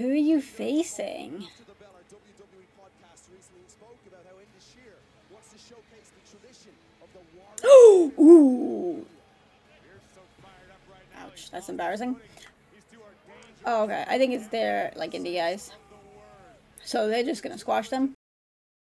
Who are you facing? Ooh. Ouch, that's embarrassing. Oh, okay. I think it's there, like, in the eyes. So they're just gonna squash them?